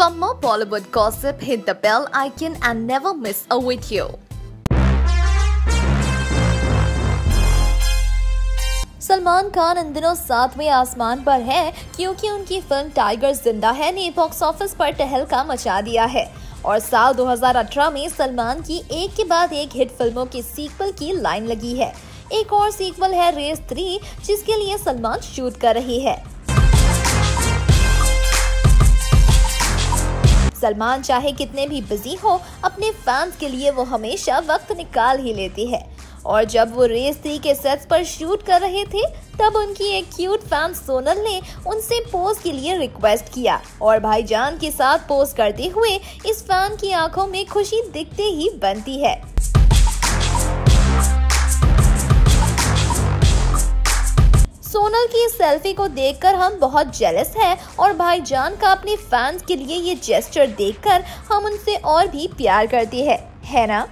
For more Bollywood gossip, hit the bell icon and never miss a video. Salman Khan इन दिनों सातवें आसमान पर हैं क्योंकि उनकी फ़िल्म टाइगर ज़िंदा है ने बॉक्स ऑफ़िस पर टहलका मचा दिया है। और साल 2018 में सलमान की एक के बाद एक हिट फ़िल्मों की सीक्वल की लाइन लगी है। एक और सीक्वल है रेस थ्री जिसके लिए सलमान शूट कर रही है। सलमान चाहे कितने भी बिज़ी हो, अपने फैंस के लिए वो हमेशा वक्त निकाल ही लेती है। और जब वो रेस थ्री के सेट्स पर शूट कर रहे थे, तब उनकी एक क्यूट फ़ैन सोनल ने उनसे पोज के लिए रिक्वेस्ट किया। और भाईजान के साथ पोज करते हुए इस फ़ैन की आँखों में खुशी दिखते ही बनती है। सोनल की इस सेल्फी को देखकर हम बहुत जेलस हैं और भाईजान का अपने फैंस के लिए ये जेस्टर देखकर हम उनसे और भी प्यार करते हैं। है ना?